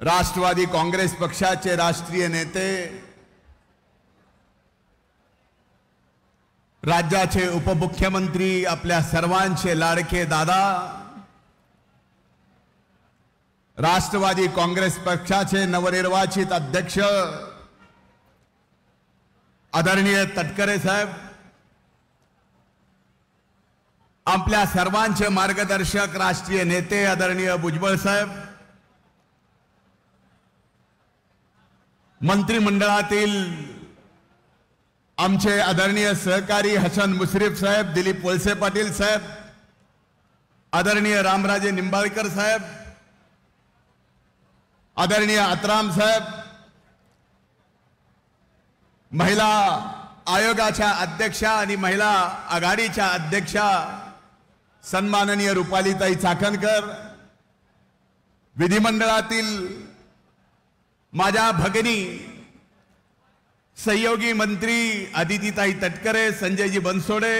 राष्ट्रवादी काँग्रेस पक्षाचे राष्ट्रीय नेते राज्याचे उपमुख्यमंत्री आपल्या सर्वांचे लाडके दादा राष्ट्रवादी काँग्रेस पक्षाचे नवनिर्वाचित अध्यक्ष आदरणीय तटकरे साहेब आपल्या सर्वांचे मार्गदर्शक राष्ट्रीय नेते आदरणीय भुजबळ साहेब मंत्रिमंडळातील आमचे आदरणीय सहकारी हसन मुश्रीफ साहेब दिलीप वळसे पाटील साहेब आदरणीय रामराजे निंबाळकर साहेब आदरणीय अतराम साहेब महिला आयोगाच्या अध्यक्षा आणि महिला आघाडीच्या अध्यक्षा सन्माननीय रुपालीताई चाकणकर विधिमंडळातील माझ्या भगिनी सहयोगी मंत्री आदितीताई तटकरे संजयजी बनसोडे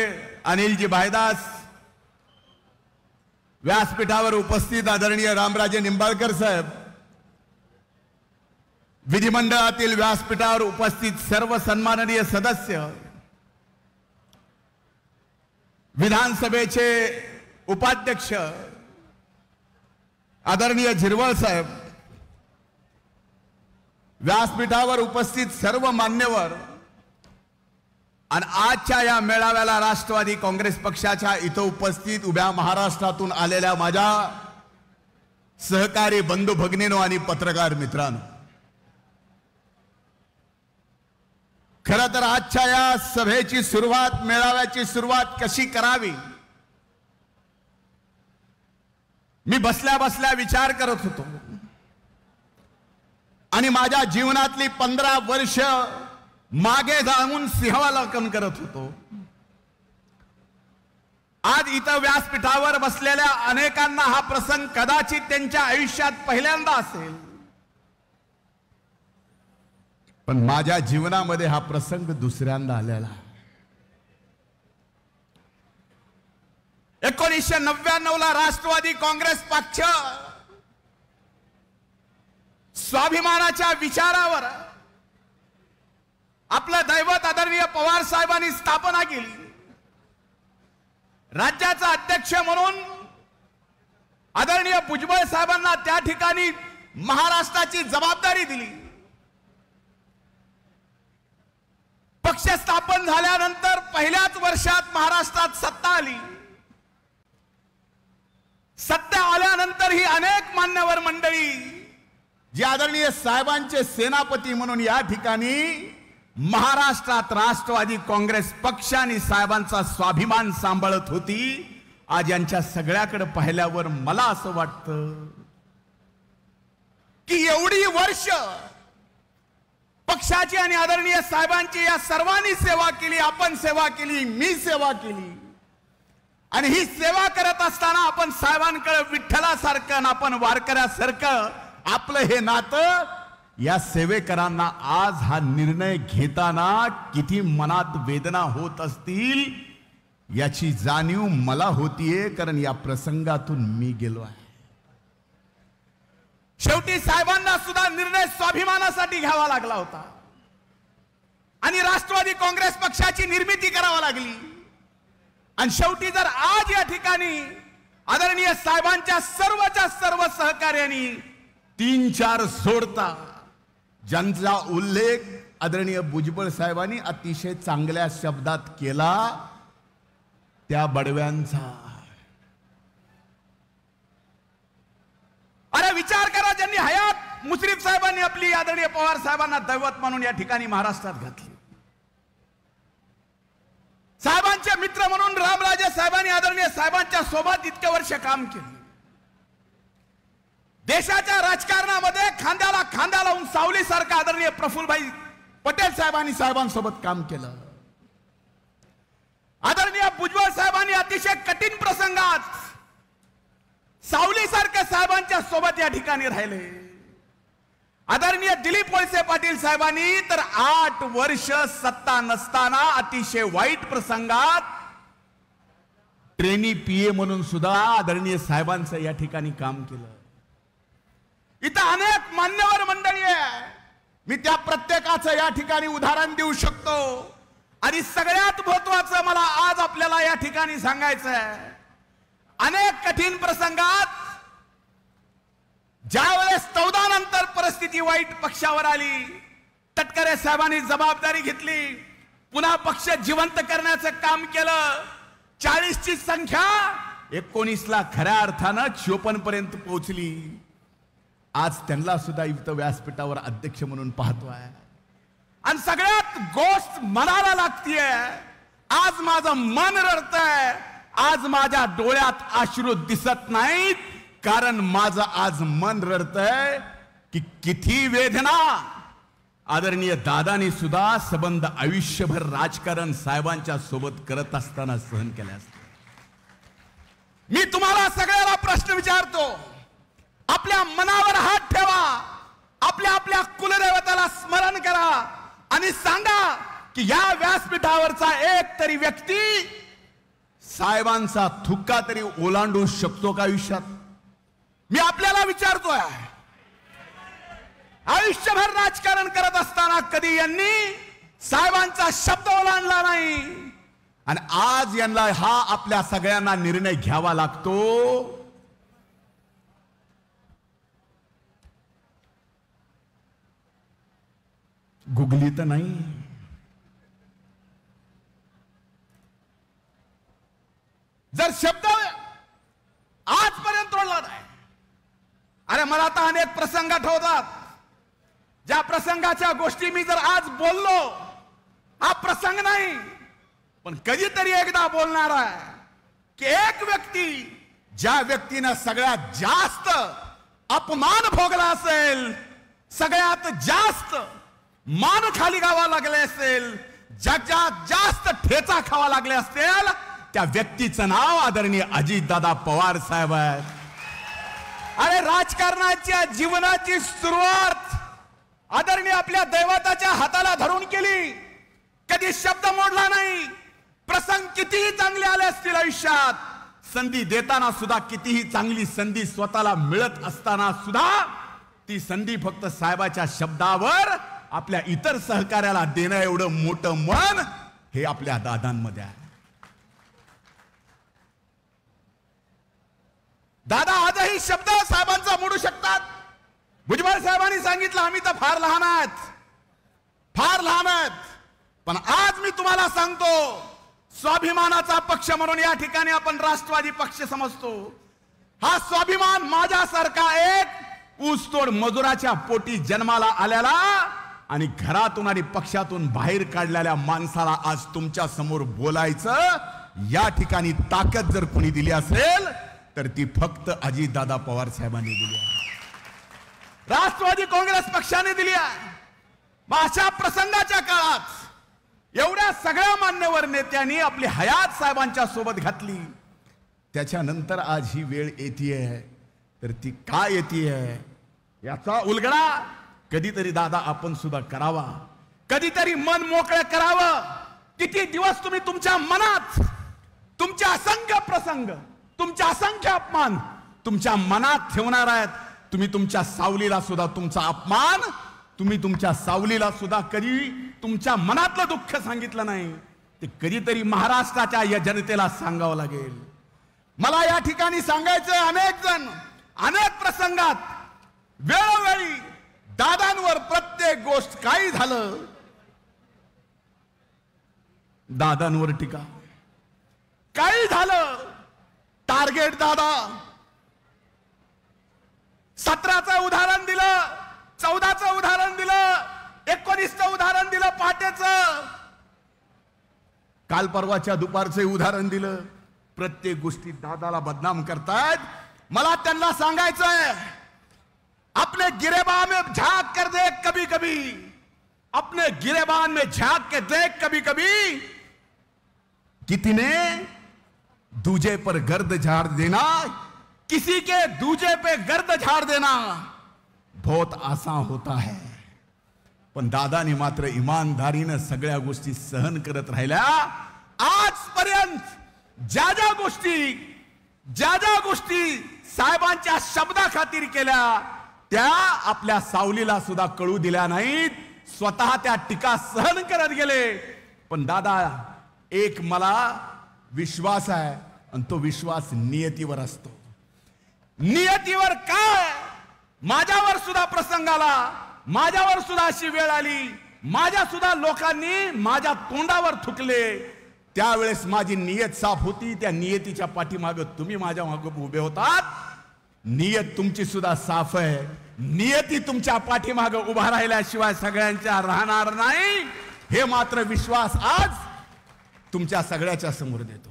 अनिलजी भायदास व्यासपीठावर उपस्थित आदरणीय रामराजे निंबाळकर साहेब विधिमंडळातील व्यासपीठावर उपस्थित सर्व सन्माननीय सदस्य विधानसभेचे उपाध्यक्ष आदरणीय झिरवळ साहेब व्यासपीठावर उपस्थित सर्व मान्यवर आणि आजच्या या मेळाव्याला राष्ट्रवादी काँग्रेस पक्षाच्या इथं उपस्थित उभ्या महाराष्ट्रातून आलेल्या माझ्या सहकारी बंधू भगिनीनो आणि पत्रकार मित्रांनो. खर तर आजच्या या सभेची सुरुवात मेळाव्याची सुरुवात कशी करावी? मी बसल्या बसल्या विचार करत होतो. आणि माझ्या जीवनातली पंधरा वर्ष मागे जाऊन सिंहावलोकन करत होतो. आज इथं व्यासपीठावर बसलेल्या अनेकांना हा प्रसंग कदाचित त्यांच्या आयुष्यात पहिल्यांदा असेल. पण माझ्या जीवनामध्ये हा प्रसंग दुसऱ्यांदा आलेला. एकोणीसशे नव्याण्णव ला राष्ट्रवादी काँग्रेस पक्ष स्वाभिमानाच्या विचारावर आपलं दैवत आदरणीय पवार साहेबांनी स्थापना केली. राज्याचा अध्यक्ष म्हणून आदरणीय भुजबळ साहेबांना त्या ठिकाणी महाराष्ट्राची जबाबदारी दिली. पक्ष स्थापन झाल्यानंतर पहिल्याच वर्षात महाराष्ट्रात सत्ता आली. सत्ता आल्यानंतर ही अनेक मान्यवर मंडळी जे आदरणीय साहेबांचे सेनापती म्हणून या ठिकाणी महाराष्ट्रात राष्ट्रवादी काँग्रेस पक्ष आणि साहेबांचा स्वाभिमान सांभाळत होती आज यांच्या सगळ्याकडे पाहिल्यावर मला असं वाटतं की एवढी वर्ष पक्षाची आणि आदरणीय साहेबांची या सर्वांनी सेवा केली आपण सेवा केली मी सेवा केली. आणि ही सेवा करत असताना आपण साहेबांकडे विठ्ठलासारखं आणि आपण वारकऱ्यासारखं आपलं हे नातं या सेवेकरांना आज हा निर्णय घेताना किती मनात वेदना होत असतील याची जाणीव मला होतीये कारण या प्रसंगातून मी गेलो आहे. शेवटी साहेबांना सुद्धा निर्णय स्वाभिमानासाठी घ्यावा लागला होता. आणि राष्ट्रवादी काँग्रेस पक्षाची निर्मिती करावा लागली. आणि शेवटी जर आज या ठिकाणी आदरणीय साहेबांच्या सर्वच्या सर्व सहकार्याने तीन चार सोडता. ज्यांचा उल्लेख आदरणीय भुजबळ साहेबांनी अतिशय चांगल्या शब्दात केला त्या बडव्यांचा. अरे विचार करा ज्यांनी हयात मुश्रीफ साहेबांनी आपली आदरणीय पवार साहेबांना दैवत म्हणून या ठिकाणी महाराष्ट्रात घातली. साहेबांचे मित्र म्हणून रामराजे साहेबांनी आदरणीय साहेबांच्या सोबत इतके वर्ष काम केले. देशाच्या राजकारणामध्ये खांद्याला खांदा लावून सावली सारखं आदरणीय प्रफुल्लभाई पटेल साहेबांनी साहेबांसोबत काम केलं. आदरणीय भुजबळ साहेबांनी अतिशय कठीण प्रसंगात सावली सारख्या साहेबांच्या सोबत या ठिकाणी राहिले. आदरणीय दिलीप वळसे पाटील साहेबांनी तर आठ वर्ष सत्ता नसताना अतिशय वाईट प्रसंगात ट्रेनी पीए म्हणून सुद्धा आदरणीय साहेबांचं या ठिकाणी काम केलं. इथं अनेक मान्यवर मंडळी आहे. मी त्या प्रत्येकाचं या ठिकाणी उदाहरण देऊ शकतो. आणि सगळ्यात महत्वाचं मला आज आपल्याला या ठिकाणी सांगायचं आहे अनेक कठीण प्रसंगात ज्या वेळेस चौदा नंतर परिस्थिती वाईट पक्षावर आली तटकरे साहेबांनी जबाबदारी घेतली पुन्हा पक्ष जिवंत करण्याचं काम केलं चाळीसची संख्या एकोणीसला खऱ्या अर्थानं चोपन्न पर्यंत पोहोचली. आज त्यांना सुद्धा इथं व्यासपीठावर अध्यक्ष म्हणून पाहतोय आणि सगळ्यात गोष्ट मनाला लागतीये आज माझं मन रडतंय आज माझ्या डोळ्यात अश्रू दिसत नाहीत कारण माझं आज मन रडतंय की किती वेदना. आदरणीय दादानी सुद्धा संबंध आयुष्यभर राजकारण साहेबांच्या सोबत करत असताना सहन केल्या असतात मी तुम्हाला सगळ्याला प्रश्न विचारतो आपल्या मनावर हात ठेवा. आपल्या आपल्या कुलदेवताला स्मरण करा आणि सांगा की या व्यासपीठावरचा एक तरी व्यक्ती साहेबांचा थुक्का तरी ओलांडू शकतो का आयुष्यात? मी आपल्याला विचारतोय. आयुष्यभर राजकारण करत असताना कधी यांनी साहेबांचा शब्द ओलांडला नाही? आणि आज यांना हा आपल्या सगळ्यांना निर्णय घ्यावा लागतो. गुगली तर नाही. जर शब्द आजपर्यंत तोडला नाही. अरे मला आता अनेक प्रसंग आठवतात. ज्या प्रसंगाच्या गोष्टी मी जर आज बोललो हा प्रसंग नाही. पण कधीतरी एकदा बोलणार आहे की एक व्यक्ती ज्या व्यक्तीनं सगळ्यात जास्त अपमान भोगला असेल सगळ्यात जास्त मान खाली गावा लागले असेल ज्याच्या जास्त ठेचा खावा लागले असतील त्या व्यक्तीचं नाव आदरणीय अजितदादा पवार साहेब आहेत. अरे राजकारणाच्या जीवनाची सुरुवात आदरणीय आपल्या दैवताच्या हाताला धरून केली. कधी शब्द मोडला नाही. प्रसंग कितीही चांगले आले असतील आयुष्यात संधी देताना सुद्धा कितीही चांगली संधी स्वतःला मिळत असताना सुद्धा ती संधी फक्त साहेबाच्या शब्दावर आपल्या इतर सहकार्याला देणं एवढं मोठं मन हे आपल्या दादांमध्ये आहे. दादा आजही शब्द साहेबांचा मोडू शकतात. भुजबळ साहेबांनी सांगितलं आम्ही तर फार लहान आहेत. फार लहान आहेत. पण आज मी तुम्हाला सांगतो स्वाभिमानाचा पक्ष म्हणून या ठिकाणी आपण राष्ट्रवादी पक्ष समजतो. हा स्वाभिमान माझ्यासारखा एक ऊसतोड मजुराच्या पोटी जन्माला आल्याला आणि घरातून आणि पक्षातून बाहेर काढलेल्या माणसाला आज तुमच्यासमोर बोलायचं या ठिकाणी ताकद जर कोणी दिली असेल तर ती फक्त अजितदादा पवार साहेबांनी दिली आहे. राष्ट्रवादी काँग्रेस पक्षाने दिली आहे. अशा प्रसंगाच्या काळात एवढ्या सगळ्या मान्यवर नेत्यांनी आपली हयात साहेबांच्या सोबत घातली. त्याच्यानंतर आज ही वेळ येते तर ती का येते याचा उलगडा कधीतरी दादा आपण सुद्धा करावा. कधीतरी मन मोकळं करावं. किती दिवस तुम्ही तुमच्या मनात तुमच्या असंख्य प्रसंग तुमच्या असंख्य अपमान तुमच्या मनात ठेवणार आहेत. तुम्ही तुमच्या सावलीला सुद्धा तुमचा अपमान तुम्ही तुमच्या सावलीला सुद्धा कधी तुमच्या मनातलं दुःख सांगितलं नाही. ते कधीतरी महाराष्ट्राच्या या जनतेला सांगावं लागेल. मला या ठिकाणी सांगायचं अनेक जण अनेक प्रसंगात वेळोवेळी दादांवर प्रत्येक गोष्ट काही झालं? दादांवर टीका. काही झालं? टार्गेट दादा. सतराचं उदाहरण दिलं चौदाचं उदाहरण दिलं एकोणीसचं उदाहरण दिलं पाटेच. काल परवाच्या दुपारचे उदाहरण दिलं. प्रत्येक गोष्टी दादाला बदनाम करतायत. मला त्यांना सांगायचंय अपने गिरेबान में झाँक कर देख कभी कभी अपने गिरेबान में झाँक के देख कभी कभी कितने दूजे पर गर्द झाड़ देना, किसी के दूजे पे गर्द झाड़ देना, बहुत आसान होता है। पण दादाने मात्र इमानदारीनं सगळ्या गोष्टी सहन करत राहिल्या। आजपर्यंत ज्या ज्या गोष्टी ज्या ज्या गोष्टी साहेबांच्या शब्दा खातीर केल्या। त्या आपल्या सावलीला सुद्धा कळू दिल्या नाहीत. स्वतः त्या टीका सहन करत गेले. पण दादा एक मला विश्वास आहे आणि तो विश्वास नियतीवर असतो. नियतीवर काय? माझ्यावर सुद्धा प्रसंग आला. माझ्यावर सुद्धा अशी वेळ आली. माझ्या सुद्धा लोकांनी माझ्या तोंडावर थुकले. त्यावेळेस माझी नियत साफ होती. त्या नियतीच्या पाठीमाग तुम्ही माझ्या माग उभे होतात. नियत तुमची सुद्धा साफ आहे. नियती तुमच्या पाठीमाग उभा राहिल्याशिवाय सगळ्यांच्या राहणार नाही. हे मात्र विश्वास आज तुमच्या सगळ्याच्या समोर देतो.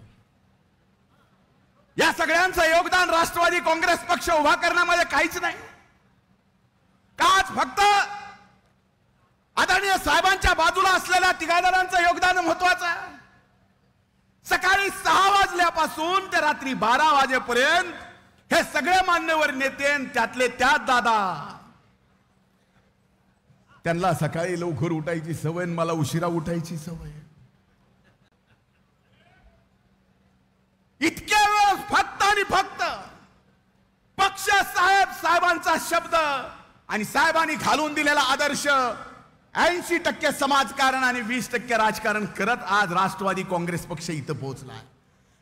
या सगळ्यांचं योगदान राष्ट्रवादी काँग्रेस पक्ष उभा करण्यामध्ये काहीच नाही. काच फक्त आदरणीय साहेबांच्या बाजूला असलेल्या तिघादारांचं योगदान महत्वाचं आहे? सकाळी सहा वाजल्यापासून ते रात्री बारा वाजेपर्यंत हे सगळे मान्यवर नेते त्यातले त्यात दादा. त्यांना सकाळी लवकर उठायची सवय मला उशिरा उठायची सवय. इतक्या वेळ फक्त आणि फक्त पक्ष साहेब साहेबांचा शब्द आणि साहेबांनी घालून दिलेला आदर्श ऐंशी टक्के समाजकारण आणि वीस टक्के राजकारण करत आज राष्ट्रवादी काँग्रेस पक्ष इथं पोहोचलाय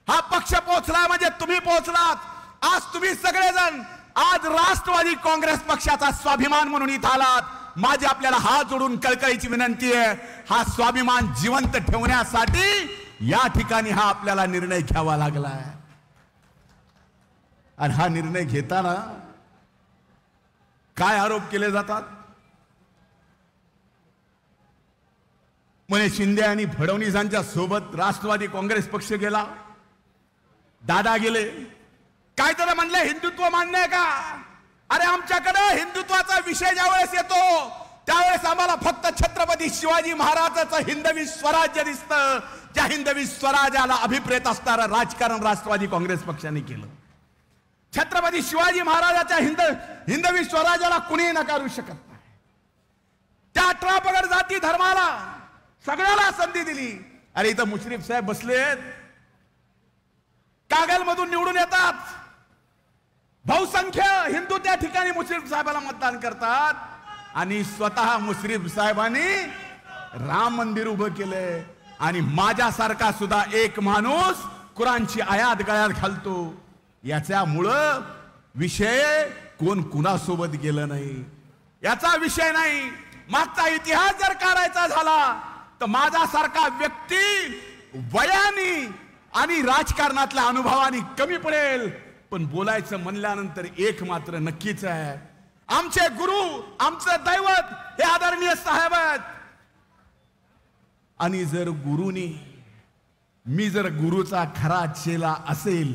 हा पक्ष पोहोचलाय म्हणजे तुम्ही पोहोचलात. आज तुम्ही सगळेजण आज राष्ट्रवादी काँग्रेस पक्षाचा स्वाभिमान म्हणून इथं आलात. माझी आपल्याला हात जोडून कळकळीची विनंती आहे. हा स्वाभिमान जिवंत ठेवण्यासाठी या ठिकाणी हा आपल्याला निर्णय घ्यावा लागलाय. आणि हा निर्णय घेताना काय आरोप केले जातात? म्हणे शिंदे आणि फडणवीसांच्या सोबत राष्ट्रवादी काँग्रेस पक्ष गेला. दादा गेले. काय तर म्हणलं हिंदुत्व मान्य आहे का? अरे आमच्याकडे हिंदुत्वाचा विषय ज्यावेळेस येतो त्यावेळेस आम्हाला फक्त छत्रपती शिवाजी महाराजाचं हिंदवी स्वराज्य दिसतं. ज्या हिंदवी स्वराज्याला अभिप्रेत असणारं राजकारण राष्ट्रवादी काँग्रेस पक्षाने केलं. छत्रपती शिवाजी महाराजाच्या हिंद हिंदवी स्वराज्याला कुणीही नकारू शकत नाही. त्या अठरा पगड जाती धर्माला सगळ्याला संधी दिली. अरे इथं मुश्रीफ साहेब बसलेत. कागल मधून निवडून येतात. बहुसंख्य हिंदू त्या ठिकाणी मुश्रीफ साहेबाला मतदान करतात. आणि स्वतः मुश्रीफ साहेबांनी राम मंदिर उभं केलंय. आणि माझ्यासारखा सुद्धा एक माणूस कुराणची आयात गळ्यात घालतो. याच्यामुळं विषय कोण कुणासोबत गेलं नाही. याचा विषय नाही. मागचा इतिहास जर काढायचा झाला तर माझ्यासारखा व्यक्ती वयाने आणि राजकारणातल्या अनुभवानी कमी पडेल. पण बोलायचं म्हणल्यानंतर एक मात्र नक्कीच आहे. आमचे गुरु आमचं दैवत हे आदरणीय साहेब आहेत. आणि जर गुरुनी मी जर गुरुचा खरा चेला असेल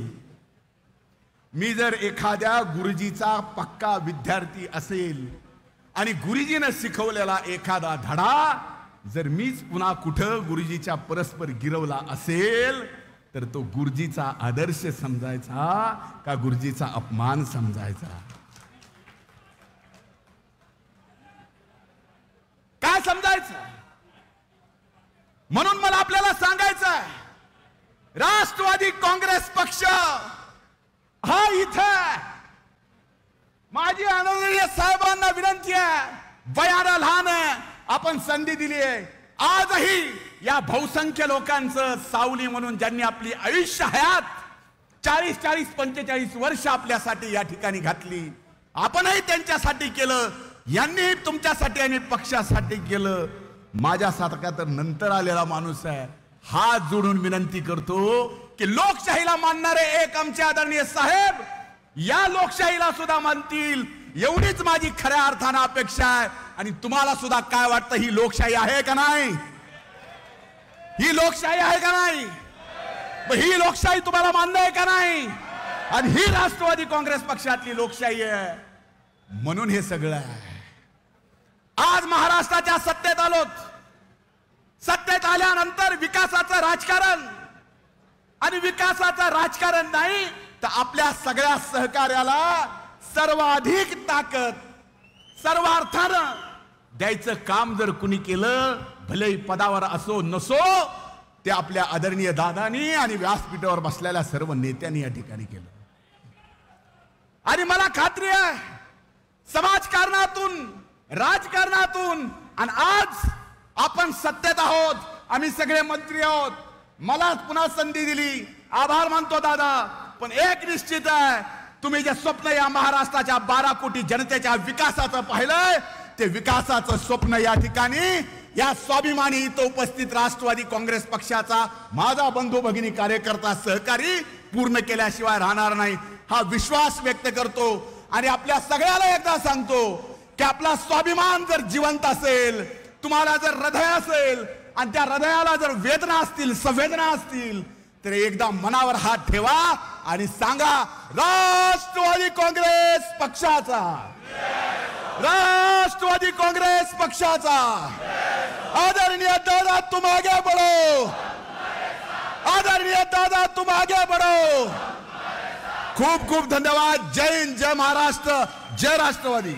मी जर एखाद्या गुरुजीचा पक्का विद्यार्थी असेल आणि गुरुजीनं शिकवलेला एखादा धडा जर मीच पुन्हा कुठं गुरुजीच्या परस्पर गिरवला असेल तर तो गुरुजीचा आदर्श समजायचा का गुरुजीचा अपमान समजायचा? काय समजायचं? म्हणून मला आपल्याला सांगायचं आहे राष्ट्रवादी काँग्रेस पक्ष हा इथं माझी आनंदीय साहेबांना विनंती आहे वयाला लहान आहे आपण संधी दिली आहे. आजही या बहुसंख्य लोकांचं सावली म्हणून ज्यांनी आपली आयुष्य हयात चाळीस चाळीस पंचेचाळीस वर्ष आपल्यासाठी या ठिकाणी घातली आपणही त्यांच्यासाठी केलं यांनी तुमच्यासाठी आणि पक्षासाठी केलं. माझ्यासारखा तर नंतर आलेला माणूस आहे. हात जोडून विनंती करतो की लोकशाहीला मानणारे एक आमचे आदरणीय साहेब या लोकशाहीला सुद्धा मानतील. एवढीच माझी खऱ्या अर्थानं अपेक्षा आहे. आणि तुम्हाला सुद्धा काय वाटतं ही लोकशाही आहे का नाही? ही लोकशाही आहे का नाही? ही लोकशाही तुम्हाला मान्य आहे का नाही? आणि ही राष्ट्रवादी काँग्रेस पक्षातली लोकशाही आहे. म्हणून हे सगळं आहे. आज महाराष्ट्राच्या सत्तेत आलोत. सत्तेत आल्यानंतर विकासाचं राजकारण. आणि विकासाचं राजकारण नाही तर आपल्या सगळ्या सहकार्याला सर्वाधिक ताकद सर्व अर्थानं द्यायचं काम जर कुणी केलं भलेही पदावर असो नसो ते आपल्या आदरणीय दादानी आणि व्यासपीठावर बसलेल्या सर्व नेत्यांनी या ठिकाणी केलं. आणि मला खात्री आहे समाजकारणातून राजकारणातून आणि आज आपण सत्तेत आहोत आम्ही सगळे मंत्री आहोत. मला पुन्हा संधी दिली. आभार मानतो दादा पण एक निश्चित आहे तुम्ही जे स्वप्न या महाराष्ट्राच्या बारा कोटी जनतेच्या विकासाचं पाहिलंय ते विकासाचं स्वप्न या ठिकाणी या स्वाभिमानी इथं उपस्थित राष्ट्रवादी काँग्रेस पक्षाचा माझा बंधू भगिनी कार्यकर्ता सहकारी पूर्ण केल्याशिवाय राहणार नाही. हा विश्वास व्यक्त करतो आणि आपल्या सगळ्याला एकदा सांगतो की आपला स्वाभिमान जर जिवंत असेल तुम्हाला जर हृदय असेल आणि त्या हृदयाला जर वेदना असतील संवेदना असतील तर एकदा मनावर हात ठेवा. आणि सांगा राष्ट्रवादी काँग्रेस पक्षाचा. राष्ट्रवादी काँग्रेस पक्षाचा. आदरणीय दादा तुम आगे बढ़ो आदरणीय दादा तुम आगे बढ़ो खूप खूप धन्यवाद. जय हिंद जय महाराष्ट्र जय राष्ट्रवादी.